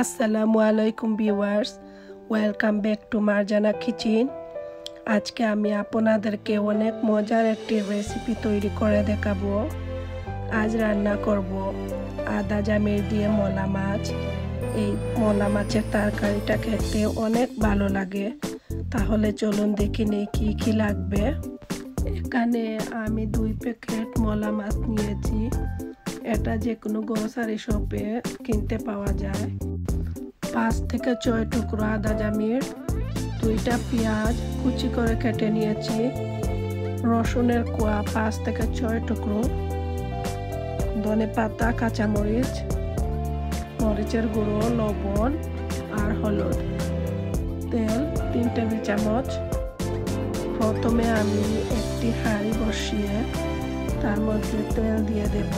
আসসালামু আলাইকুম viewers, welcome back to Marjana kitchen. আজকে আমি আপনাদেরকে অনেক মজার একটি রেসিপি তৈরি করে দেখাবো। আজ রান্না করব আদা জামির দিয়ে মলা মাছ। এই মলা মাছের তরকারিটা খেতে অনেক ভালো লাগে। তাহলে চলুন দেখি নেই কী কী লাগবে। এখানে আমি দুই প্যাকেট মলা মাছ নিয়েছি। এটা যে কোনো গ্রোসারি শপে কিনতে পাওয়া যায়। পাঁচ থেকে ছয় টুকরো আদা জামির, দুইটা পেঁয়াজ কুচি করে কেটে নিয়েছি। রসুনের কোয়া পাঁচ থেকে ছয় টুকরো। ধনে পাতা, কাঁচামরিচ, মরিচের গুঁড়ো, লবণ আর হলুদ। তেল তিন টেবিল চামচ। প্রথমে আমি একটি হাঁড়ি বসিয়ে তার মধ্যে তেল দিয়ে দেব।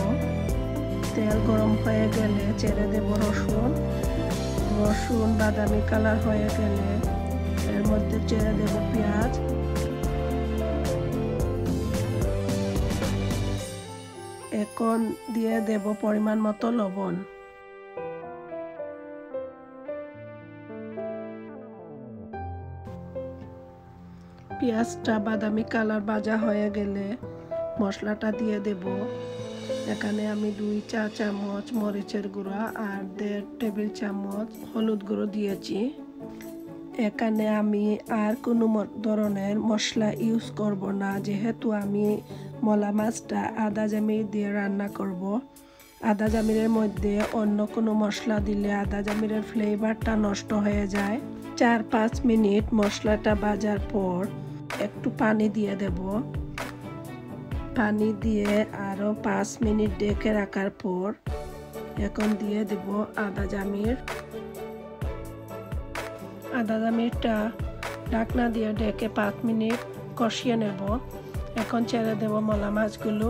তেল গরম হয়ে গেলে ছেড়ে দেব রসুন, বাদামি কালার হয়ে গেলে এর মধ্যে ছেড়ে দেব পেঁয়াজ। এখন দিয়ে দেব পরিমাণ মতো লবণ। পেঁয়াজটা বাদামি কালার ভাজা হয়ে গেলে মশলাটা দিয়ে দেব। এখানে আমি দুই চা চামচ মরিচের গুঁড়া আর দেড় টেবিল চামচ হলুদ গুঁড়ো দিয়েছি। এখানে আমি আর কোনো ধরনের মশলা ইউজ করব না, যেহেতু আমি মলা মাছটা আদা জামির দিয়ে রান্না করব। আদা জামিরের মধ্যে অন্য কোনো মশলা দিলে আদা জামিরের ফ্লেভারটা নষ্ট হয়ে যায়। চার পাঁচ মিনিট মশলাটা বাজার পর একটু পানি দিয়ে দেব। পানি দিয়ে আরও পাঁচ মিনিট ডেকে রাখার পর এখন দিয়ে দেব আদা জামির। আদা জামিরটা ঢাকনা দিয়ে ডেকে পাঁচ মিনিট কষিয়ে নেব। এখন ছেড়ে দেব মলা মাছগুলো।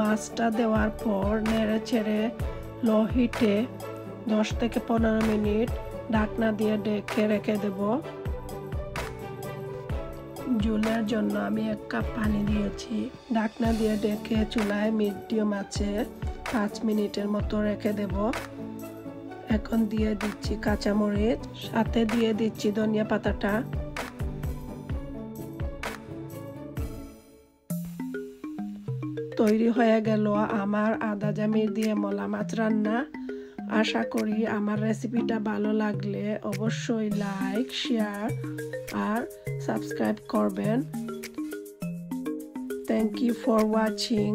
মাছটা দেওয়ার পর নেড়ে ছেড়ে লো হিটে দশ থেকে পনেরো মিনিট ঢাকনা দিয়ে ডেকে রেখে দেব। জুলের জন্য আমি এক কাপ পানি দিয়েছি। ঢাকনা দিয়ে ডেকে চুলায় মিডিয়াম আছে পাঁচ মিনিটের মতো রেখে দেব। এখন দিয়ে দিচ্ছি কাঁচামরিচ, সাথে দিয়ে দিচ্ছি ধনিয়া পাতাটা। তৈরি হয়ে গেল আমার আদা জামির দিয়ে মলা মাছ রান্না। আশা করি আমার রেসিপিটা ভালো লাগলে অবশ্যই লাইক শেয়ার আর সাবস্ক্রাইব করবেন থ্যাংক ইউ ফর ওয়াচিং